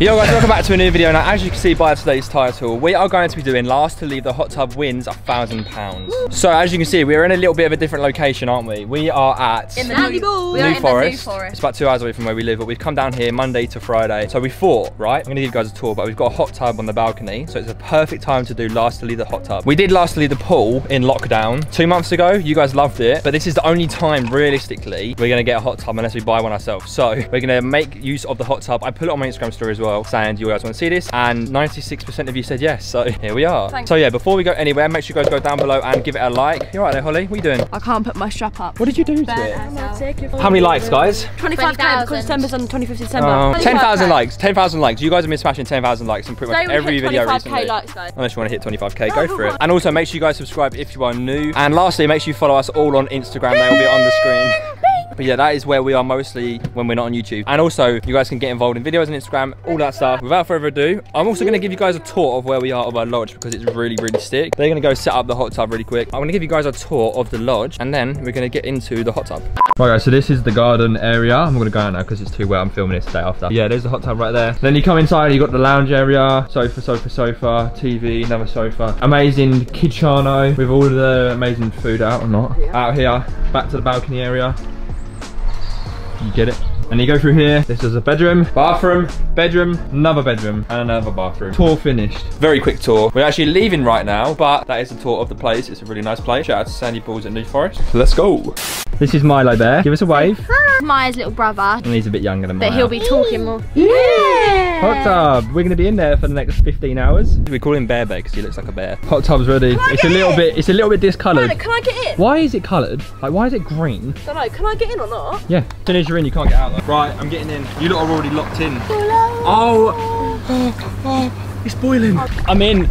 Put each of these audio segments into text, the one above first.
Yo guys, welcome back to a new video. Now, as you can see by today's title, we are going to be doing last to leave the hot tub wins a thousand pounds. So as you can see, we're in a little bit of a different location, aren't we? We are at In the Sandy New, Balls. we are New Forest. New Forest. It's about two hours away from where we live, but we've come down here Monday to Friday. So we thought, right, I'm gonna give you guys a tour, but we've got a hot tub on the balcony, so it's a perfect time to do last to leave the hot tub. We did last to leave the pool in lockdown two months ago. You guys loved it, but this is the only time, realistically, we're gonna get a hot tub unless we buy one ourselves. So we're gonna make use of the hot tub. I put it on my Instagram story as well, saying, do you guys want to see this? And 96% of you said yes, so here we are. Thanks. So yeah, before we go anywhere, make sure you guys go down below and give it a like. You're right there, Holly. What are you doing? I can't put my strap up. What did you do to it? How many likes, guys? 25k because December's on the 25th of December. Oh, 10,000 likes, 10,000 likes. You guys have been smashing 10,000 likes in pretty much Today every hit video 25k recently. likes, guys. Unless you want to hit 25k, go for it. And also make sure you guys subscribe if you are new. And lastly, make sure you follow us all on Instagram. They will be on the screen. But yeah, that is where we are mostly when we're not on YouTube. And also, you guys can get involved in videos on Instagram, all that stuff. Without further ado, I'm also going to give you guys a tour of where we are of our lodge because it's really, really sick. They're going to go set up the hot tub really quick. I'm going to give you guys a tour of the lodge and then we're going to get into the hot tub. Right guys, so this is the garden area. I'm going to go out now because it's too wet. I'm filming this today after. Yeah, there's the hot tub right there. Then you come inside, you got the lounge area, sofa, sofa, sofa, TV, another sofa. Amazing kitchano with all the amazing food out or not. Out here, back to the balcony area. You get it? And you go through here, this is a bedroom, bathroom, bedroom, another bedroom, and another bathroom. Tour finished. Very quick tour. We're actually leaving right now, but that is the tour of the place. It's a really nice place. Shout out to Sandy Balls at New Forest. So let's go. This is Milo Bear. Give us a wave. Maya's little brother. And he's a bit younger than Maya. But he'll be talking more. Yeah! Hot tub. We're going to be in there for the next 15 hours. We call him Bear Bear because he looks like a bear. Hot tub's ready. It's a little bit, it's a little bit discoloured. Can I get in? Why is it coloured? Like, why is it green? don't know. Can I get in or not? Yeah. As soon as you're in, you can't get out. Though. Right, I'm getting in. You lot are already locked in. Oh, oh, oh, it's boiling. Oh. I'm in.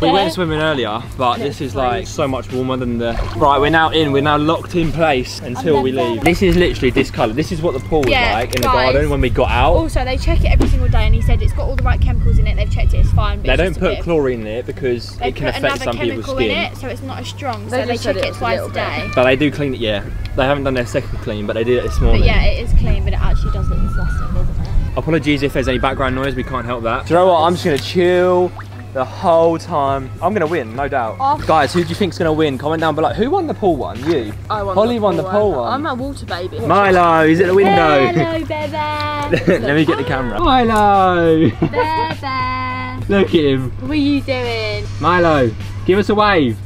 We went swimming earlier, but this is like so much warmer than the... Right, we're now in. We're now locked in place until we leave. This is literally discoloured. This is what the pool was Yeah, like in the garden when we got out. Also, they check it every single day, and he said it's got all the right chemicals in it. They've checked it, it's fine. But They it's don't put chlorine in it because They it can affect some people's chemical in it, so it's not as strong. They so they check it it was a twice a bit. day. But they do clean it, yeah. They haven't done their second clean, but they did it this morning. But yeah, it is clean, but it actually does look disgusting, doesn't it? Apologies if there's any background noise, we can't help that. Do you know what? I'm just gonna chill the whole time. I'm gonna win, no doubt. Oh. Guys, who do you think's gonna win? Comment down below. Who won the pool one? You? I won Holly the won the pool pool one. one. I'm a water baby. Milo, he's at the window. Hello, baby. Let me get the camera. Milo! baby. Look at him. What are you doing? Milo, give us a wave.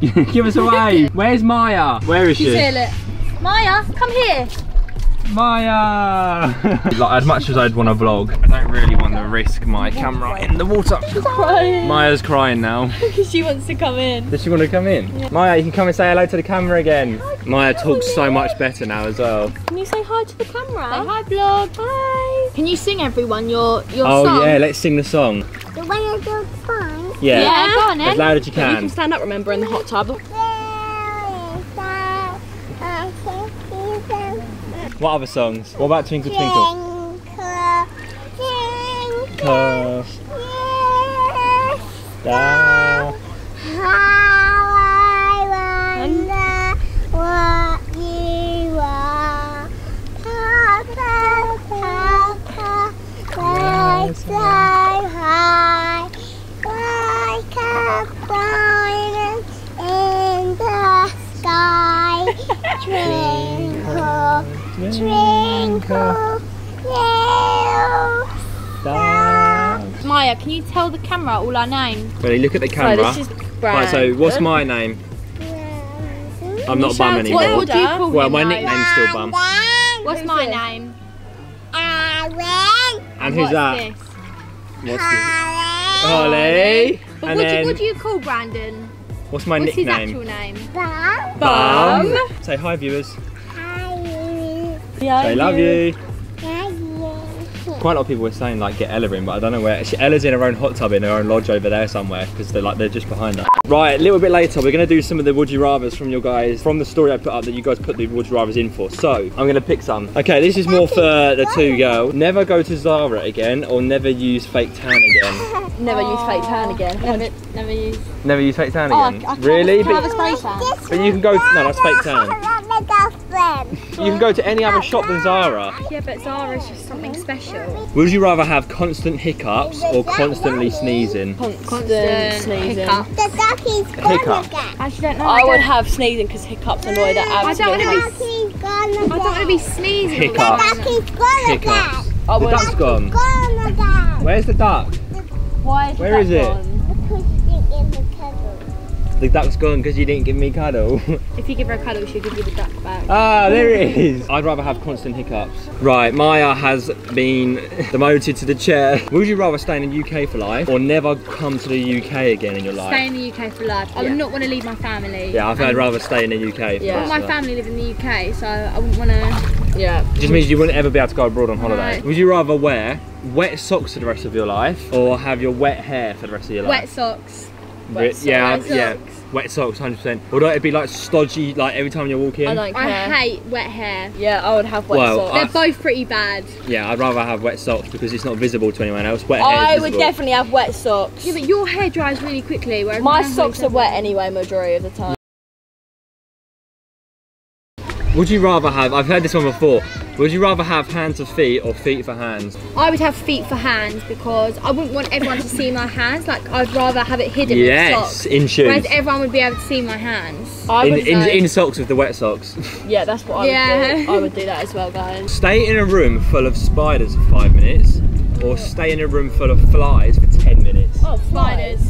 give us a wave. Where's Maya? Where is she? it. Maya, come here. Maya! like, as much as I'd want to vlog, I don't really want to risk my camera in the water. Crying. Maya's crying now. Because she wants to come in. Does she want to come in? Maya, you can come and say hello to the camera again. Maya talks so much better now as well. Can you say hi to the camera? Say hi, vlog. Hi. Can you sing everyone your your Oh song? yeah, let's sing the song. The way I do fun. Yeah, Yeah, go on as loud as you can. You can can. stand up, remember, in the hot tub. What other songs? What about Twinkle Twinkle? Twinkle. Fly high, like a diamond in the sky. Twinkle, twinkle, little star. Maya, can you tell the camera all our names? Ready, look at the So camera. this is right, so what's my name? I'm not Bum What anymore. would you call Well, my Maya? nickname's still Bum. What's Who's my this? name? Erin, And who's What's that? This? What's this? Holly, Holly. But And what, do, what do you call Brandon? what's my What's his nickname? actual name? Bum, Bum. Say hi, viewers. Holly, Yeah, Say love you. Quite a lot of people were saying like get Ella in, but I don't know where. She, Ella's in her own hot tub in her own lodge over there somewhere because they're like they're just behind her. Right, a little bit later, we're gonna do some of the would you rather's from your guys from the story I put up that you guys put the would you rather's in for. So I'm gonna pick some. Okay, this is more for the two girls. Never go to Zara again, or never use fake tan again. Never use fake tan again. Never, never use. Never use fake tan Oh, I- again. I can't- really? can I have But, a spray tan? but you can go. No, that's fake tan. Let me go them. You can go to any other shop than Zara. Yeah, but Zara's just something special. Would you rather have constant hiccups or constantly sneezing? Constant, sneezing. hiccup. The ducky's gone Hiccup. again. I don't know. I would have sneezing because hiccups annoy the I don't absolute. wanna be- Ducky's gone again. I don't want to be sneezing. all the Hiccup. time. Ducky's gone Hiccups. again. I The duck's gone. Gone. Where's the duck? Why is Where that is it? gone? The duck's gone because you didn't give me cuddle. If you give her a cuddle, she'll give you the duck back. ah, there it is. I'd rather have constant hiccups. Right, Maya has been demoted to the chair. Would you rather stay in the UK for life or never come to the UK again in your life? Stay in the UK for life. I Yeah. would not want to leave my family. Yeah, I've I'd rather stay in the UK. Yeah. the All rest my family live in the UK, so I wouldn't want to. Yeah. It just means you wouldn't ever be able to go abroad on holiday. No. Would you rather wear wet socks for the rest of your life or have your wet hair for the rest of your life? Wet life? socks. Re- wet yeah, socks. yeah. Wet socks, 100%. Although it'd be like stodgy, like every time you walk in. I don't I hate wet hair. Yeah, I would have wet Well, socks. I- They're both pretty bad. Yeah, I'd rather have wet socks because it's not visible to anyone else. Wet hair I would definitely have wet socks. Yeah, but your hair dries really quickly. Whereas My socks are wet anyway, majority of the time. Would you rather have, I've heard this one before, would you rather have hands for feet or feet for hands? I would have feet for hands because I wouldn't want everyone to see my hands. Like I'd rather have it hidden with Yes, socks. in shoes. Whereas everyone would be able to see my hands. I In, would in, say- in socks with the wet socks. yeah, that's what I would Yeah. do. I would do that as well, guys. stay in a room full of spiders for five minutes or stay in a room full of flies for 10 minutes. Oh, Spiders.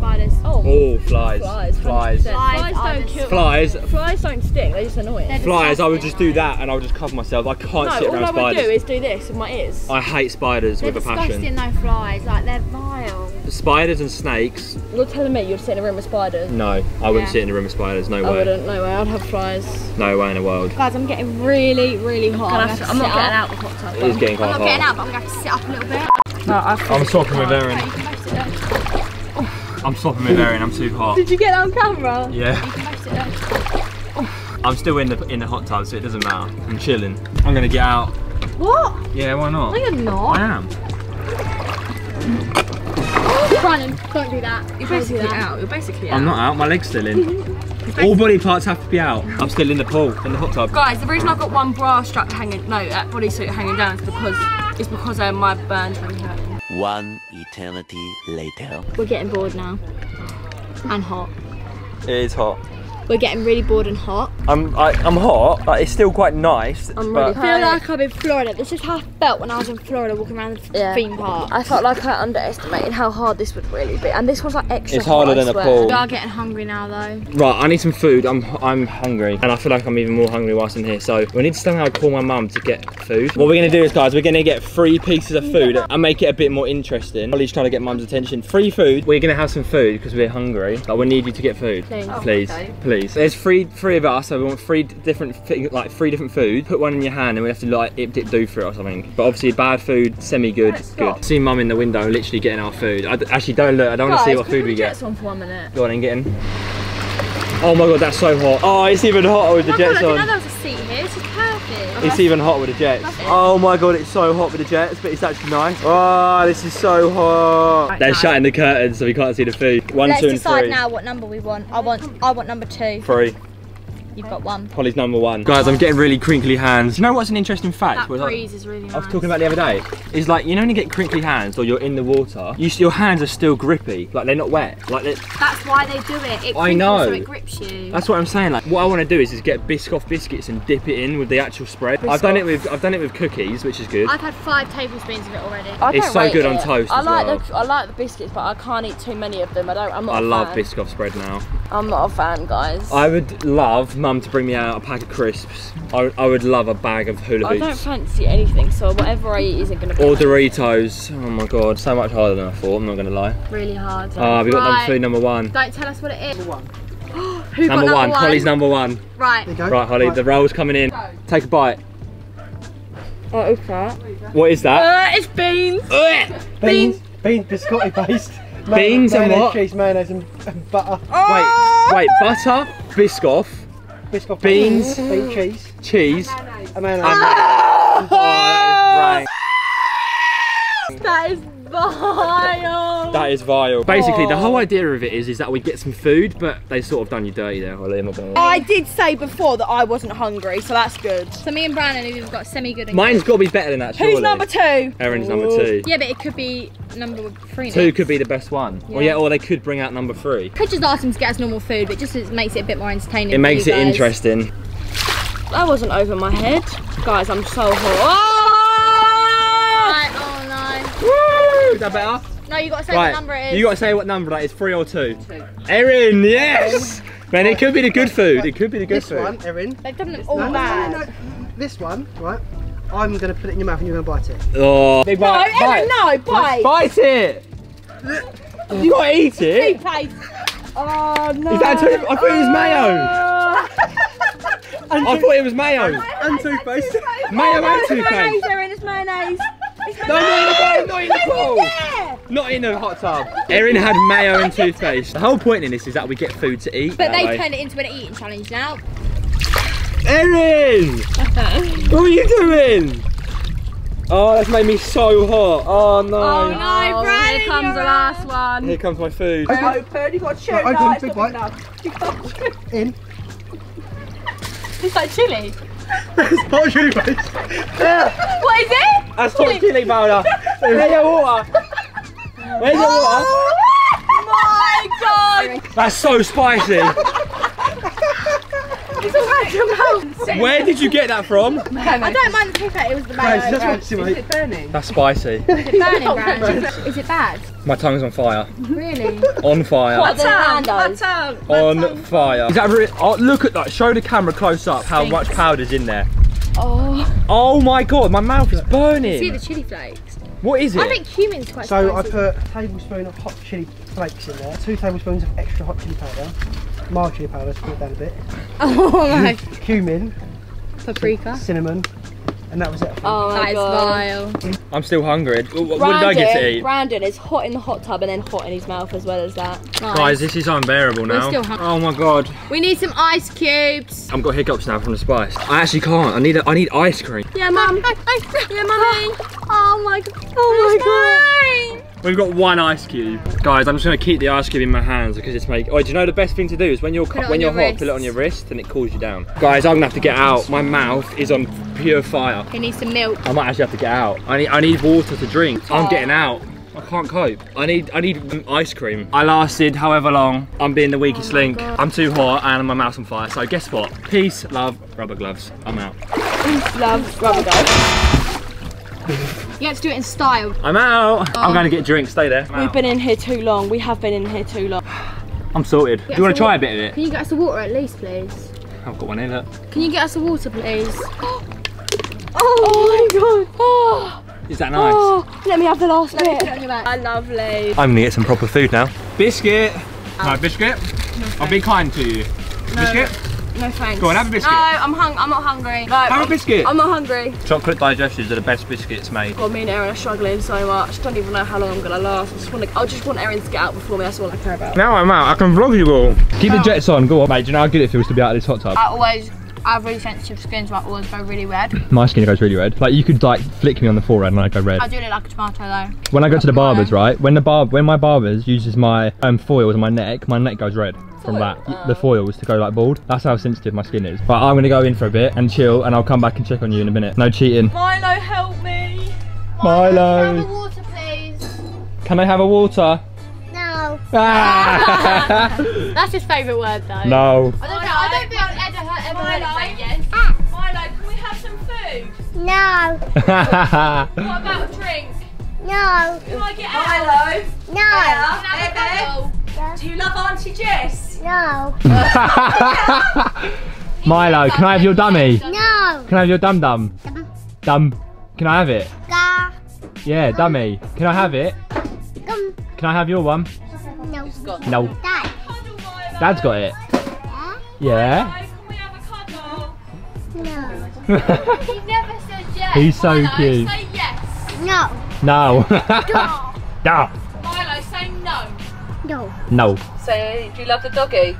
Spiders. Oh. oh, Oh, flies. Flies, Flies. 100%. Flies don't kill- Flies. Flies don't sting, they're just annoying. They're Flies, I would just do that and I would just cover myself. I can't no, sit all I would spiders. do is do this with my ears. I hate spiders They're with a passion disgusting passion. though flies. Like they're vile. Spiders and snakes, You're telling me you'd sit in a room with spiders? no. I wouldn't sit in a room with spiders, no I way. wouldn't, no way. I'd have flies. No way in the world. Guys, I'm getting really, really hot. I'm, I'm, gonna have to I'm not getting up. out the hot tub. It is getting quite I'm quite not getting hot. out, but I'm gonna have to sit up a little bit. No, I I'm swapping with Erin. I'm swapping with Erin, I'm too hot. Did you get that on camera? Yeah. You can both sit down. I'm still in the in the hot tub, so it doesn't matter. I'm chilling. I'm gonna get out. What? Yeah, why not? No, you're I not. am. Brandon, don't do that. You're Don't do basically that. out. You're basically out. I'm not out. My leg's still in. All body parts have to be out. I'm still in the pool, in the hot tub. Guys, the reason I've got one bra strap hanging, no, that bodysuit hanging down is because it's because um, my burns really hurting. One eternity later. We're getting bored now. And hot. It is hot. We're getting really bored and hot. I'm I, I'm hot, but it's still quite nice. I'm but really I feel like I'm in Florida. This is how I felt when I was in Florida walking around the Yeah. theme park. I felt like I underestimated how hard this would really be, and this was like extra. It's harder hard, I than a swear. pool. We are getting hungry now though. Right, I need some food. I'm I'm hungry, and I feel like I'm even more hungry whilst I'm here. So we need to somehow call my mum to get food. What we're gonna do is, guys, we're gonna get three pieces of food and make it a bit more interesting. Ollie's trying to get mum's attention. Free food. We're gonna have some food because we're hungry. But we need you to get food, Please. Oh, please, okay. please. There's three three of us, so we want three different thi- like three different food. Put one in your hand, and we have to like ip dip do for it or something. But obviously, bad food, semi good, good. stop. See mum in the window, literally getting our food. I d- actually don't look. I don't want to see what can food we get. Jets on for one minute. Go on and get in. Oh my god, that's so hot. Oh, it's even hotter with the Oh my God, jets I didn't know there was a seat here. This is perfect. It's even hot with the jets. Oh my god, it's so hot with the jets, but it's actually nice. Oh, this is so hot. They're shutting the curtains so we can't see the food. One, Let's two, and decide now what number we want. I want I want number two. Three. You've got one. Polly's number one. Guys, I'm getting really crinkly hands. You know what's an interesting fact? That Was I- breeze is really nice. I was talking about the other day. Is like you know when you get crinkly hands or you're in the water, you, your hands are still grippy. Like they're not wet. Like they're, That's why they do it. It I know. so it grips you. That's what I'm saying. Like, what I want to do is, is get Biscoff biscuits and dip it in with the actual spread. I've done it with I've done it with cookies, which is good. I've had five tablespoons of it already. I It's so rate good on toast I as like well. the I like the biscuits, but I can't eat too many of them. I don't. I'm not. I a love fan. Biscoff spread now. I'm not a fan, guys. I would love Mum to bring me out a pack of crisps. I, would- I would love a bag of hula hoops. I don't hoops. fancy anything, so whatever I eat isn't gonna be. Or Doritos. Oh my god, so much harder than I thought, I'm not gonna lie. Really hard. Ah, we got number Right. food number one. Don't tell us what it is. Number one. Who Number, got one, number one? Holly's number one. Right. Right, Holly, the roll's coming in. Take a bite. What is that? What is that? Uh, it's beans. Beans, beans, biscotti based. Beans and what? Cheese, mayonnaise and, and butter. Wait, wait, butter, Biscoff, Biscotti Beans. bean cheese, cheese. and mayonnaise. Um, oh, that is rank. That is Vile. That is vile. Basically, the whole oh. idea of it is is that we get some food, but they sort of done you dirty there. Ollie, I'm not gonna. I did say before that I wasn't hungry, so that's good. So me and Brandon have got semi good. Mine's got to be better than that. Surely. Who's number two? Erin's number two. Yeah, but it could be number three. Two next. could be the best one. Or Yeah. yeah, or they could bring out number three. Could just ask them to get us normal food, but just it makes it a bit more entertaining. It makes it guys. interesting. That wasn't over my head. Guys, I'm so hot. Right, oh Woo! Is that better? No. No, you got to say right. what number it is. You got to say what number that is. Three or two. Two. Erin, yes. Man, it could be the good food. It could be the good This food. one, Erin. They've done them all No, no, bad. no, no, no. This one, right? I'm gonna put it in your mouth and you're gonna bite it. Oh, big No, bite. Erin, no, bite. Bite it. You gotta eat it. Toothpaste. Oh no. Is that too? I thought it was mayo. I thought it was mayo. and toothpaste. Mayo and Mayonnaise, toothpaste. Erin, it's mayonnaise. No, no, no, not in the bowl. Not in the hot tub. Erin had mayo and toothpaste. The whole point in this is that we get food to eat. But they way. turned it into an eating challenge now. Erin! what are you doing? Oh, that's made me so hot. Oh no. Oh, no, oh, Brandon, here comes the last one. Here comes my food. Open, you got to shoot. Right, no, open, it's big not bite. enough. In. It's like chili. It's not chili paste. What is it? That's hot chili powder. Where's your water? Where's your water? Oh my god! That's so spicy. It's around your mouth. Where did you get that from? I don't mind the toothpaste, it was the Guys, mayo. that's spicy, mate. burning? That's spicy. Is it burning, Is it bad? My tongue's on fire. Really? On fire. My tongue, my Nando's. tongue. On fire. Is that re- oh, look at that. Show the camera close up how much powder's in there. Oh. Oh my god, my mouth is burning. See the chili flakes. What is it? I it? think cumin's quite So I put a tablespoon of hot chili flakes in there, two tablespoons of extra hot chili powder, mild chili powder to cool it a bit, Oh my. cumin, Paprika. cinnamon, and that was it. Oh my That is god. vile. I'm still hungry. What, what did I get to eat? Brandon is hot in the hot tub and then hot in his mouth as well as that. Guys, this is unbearable now. still oh my god. We need some ice cubes. I've got hiccups now from the spice. I actually can't. I need a, I need ice cream. Yeah, mum. yeah, mummy. Oh my god. Oh my god. We've got one ice cube. Guys, I'm just gonna keep the ice cube in my hands because it's make. Oh, do you know the best thing to do is when you're when you're your hot, put it on your wrist and it cools you down. Guys, I'm gonna have to get out. My mouth is on pure fire. He needs some milk. I might actually have to get out. I need I need water to drink. I'm oh. getting out. I can't cope. I need I need ice cream. I lasted however long. I'm being the weakest oh link. I'm too hot and my mouth's on fire. So guess what? Peace, love, rubber gloves. I'm out. Peace, love rubber guys. You have to do it in style. I'm out. I'm going to get a drink. Stay there. I'm, We've out. been in here too long. We have been in here too long. I'm sorted. Do you want to try what- a bit of it? Can you get us a water at least, please? I've got one in it. Can you get us a water, please? Oh, my god. Oh, Is that nice? oh, let me have the last Let me put bit. it on your back. Ah, lovely. I'm gonna get some proper food now. Biscuit. No, biscuit. I'll be kind to you. Biscuit. No thanks. Go on, have a biscuit. No, I'm hung. I'm not hungry. No, Have a I'm, biscuit. I'm not hungry. Chocolate digestives are the best biscuits made. God, me and Erin are struggling so much. I don't even know how long I'm gonna last. I just want to. I just want Erin to get out before me. That's all I care about. Now I'm out. I can vlog you all. Keep the jets on. Go on, mate. Do you know how good it feels to be out of this hot tub? I always, I have really sensitive skin, so I always go really red. My skin goes really red. Like you could like flick me on the forehead and I go red. I do look like a tomato though. When I go to the barbers, right? When the barb, when my barbers uses my um, foils on my neck, my neck goes red from that. The foils to go like bald. That's how sensitive my skin is. But I'm gonna go in for a bit and chill, and I'll come back and check on you in a minute. No cheating. Milo, help me. Milo. Can I have a Milo, water, please. can I have a water? No. Ah! That's his favourite word though. no. I don't, know, I don't think I've ever heard, ever heard it say yes. Milo, can we have some food? No. What about a drink? No. Can I get? Milo, No. Can I have a cuddle? do you love Auntie Jess? No. Milo, can I have your dummy? No. Can I have your dum dum? Dum. Can I have it? Ga. Yeah, dummy. Can I have it? Gum. Can I have your one? No. No. Dad. Dad's got it. Yeah? Yeah. Milo, can we have a cuddle? No. He never said yes. He's so Milo, cute. Say yes. No. no. No. no. Milo, say no. No. No. Say, do you love the doggy?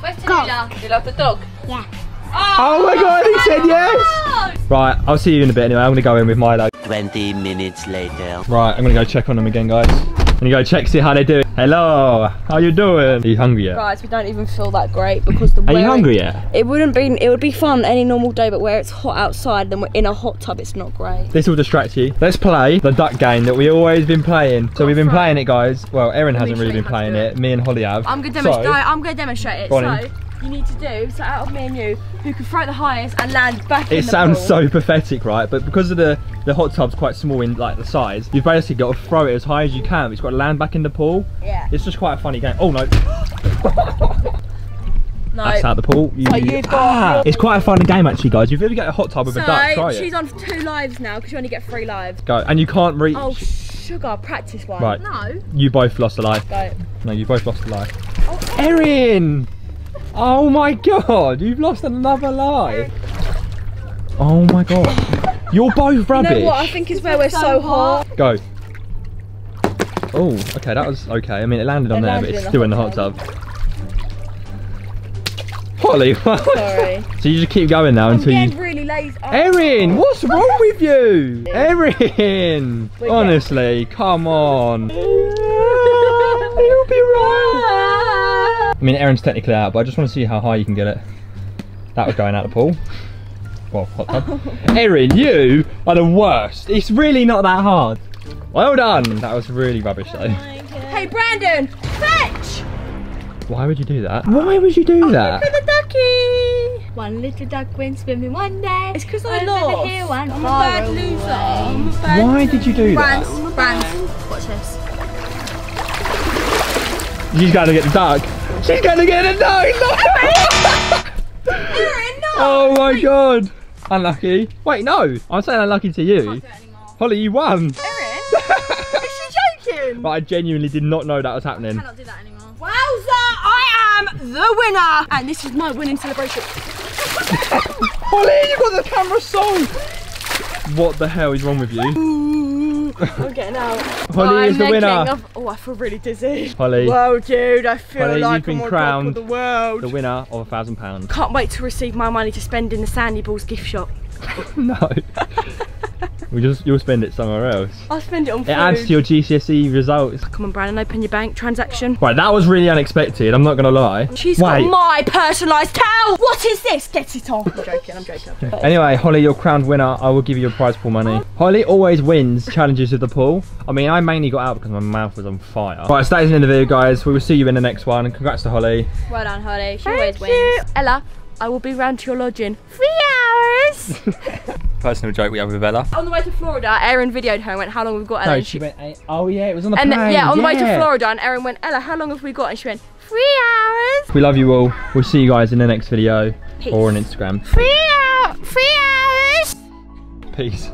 Where's Go. Tallulah? Do you love the dog? Yeah. Oh, oh my god, he said yes! Right, I'll see you in a bit anyway. I'm gonna go in with Milo. 20 minutes later. Right, I'm gonna go check on them again, guys. Gonna go check, see how they do. Hello, how you doing? Are you hungry yet? Guys, we don't even feel that great because the Are you hungry yet? It wouldn't be. It would be fun any normal day, but where it's hot outside, then we're in a hot tub. It's not great. This will distract you. Let's play the duck game that we always been playing. So we've been playing it, guys. Well, Erin hasn't really been playing do it. Me and Holly have. I'm gonna So- demonstrate. I'm gonna demonstrate it. Go so. You need to do so out of me and you, who can throw it the highest and land back in It sounds pool. so pathetic, right? But because of the the hot tub's quite small in like the size, you've basically got to throw it as high as you can. It's got to land back in the pool. Yeah. It's just quite a funny game. Oh no, No. that's out the pool. You, So you've got- ah, It's quite a fun game actually, guys. If you ever got a hot tub with a duck, So try she's it. on two lives now because you only get three lives. Go, and you can't reach. Oh sugar, practice one. Right. No. You both lost a life. Go. No, you both lost a life. Oh, Erin! Oh my god, you've lost another life. Oh my god. You're both You rubbish. know what I think is where we're so hot. Go. Oh, okay, that was okay. I mean, it landed on It there, landed but it's still in the hot hot tub. Holly, Sorry. so you just keep going now I'm until you. really lazy. Oh. Erin, what's wrong with you? Erin! Honestly, come on. You'll be right. I mean, Erin's technically out, but I just want to see how high you can get it. That was going out the pool. Well, hot tub. Erin, you are the worst. It's really not that hard. Well done. That was really rubbish though. Oh hey Brandon, fetch! Why would you do that? Why would you do oh, that? the ducky. One little duck went swimming one day. It's because I Over the lost. hill, one I'm a bad loser. I'm a bad Why did you do that? Brands, brands. Watch this. She's going to get the duck. She's to get the duck. No. Erin, no! Oh my god. Unlucky. Wait, no. I'm saying unlucky to you. Holly, you won. Erin? Is she joking? But I genuinely did not know that was happening. Cannot do that anymore. Wowza! I am the winner! And this is my winning celebration. Holly, you got the camera so. What the hell is wrong with you? I'm getting out. Holly I'm is the winner. Of, oh, I feel really dizzy. Holly, Whoa, dude, I feel Holly, like you've been crowned the world. the winner of a thousand pounds. Can't wait to receive my money to spend in the Sandy Balls gift shop. No. we just you'll spend it somewhere else. I'll spend it on food. It adds to your GCSE results. Come on, Brandon, open your bank transaction. Right, that was really unexpected. I'm not gonna lie. She's Wait. got my personalised towel. What is this? Get it off. I'm joking. I'm joking. I'm joking. Anyway, Holly, you're crowned winner. I will give you your prize pool money. Holly always wins challenges with the pool. I mean, I mainly got out because my mouth was on fire. Right, so that is the end of the video, guys. We will see you in the next one. And congrats to Holly. Well done, Holly. She Thank always you. wins. Ella, I will be round to your lodging. Three hours. Personal joke we have with Bella. on the way to Florida, Erin videoed her and went, "How long have we've got?" Ella? No, And she went. eight- Oh yeah, it was on the And plane. then, yeah, on the way to. Florida, and Erin went, "Ella, how long have we got?" And she went, three hours. We love you all. We'll see you guys in the next video Peace. or on Instagram. Three hours. Three hours. Peace.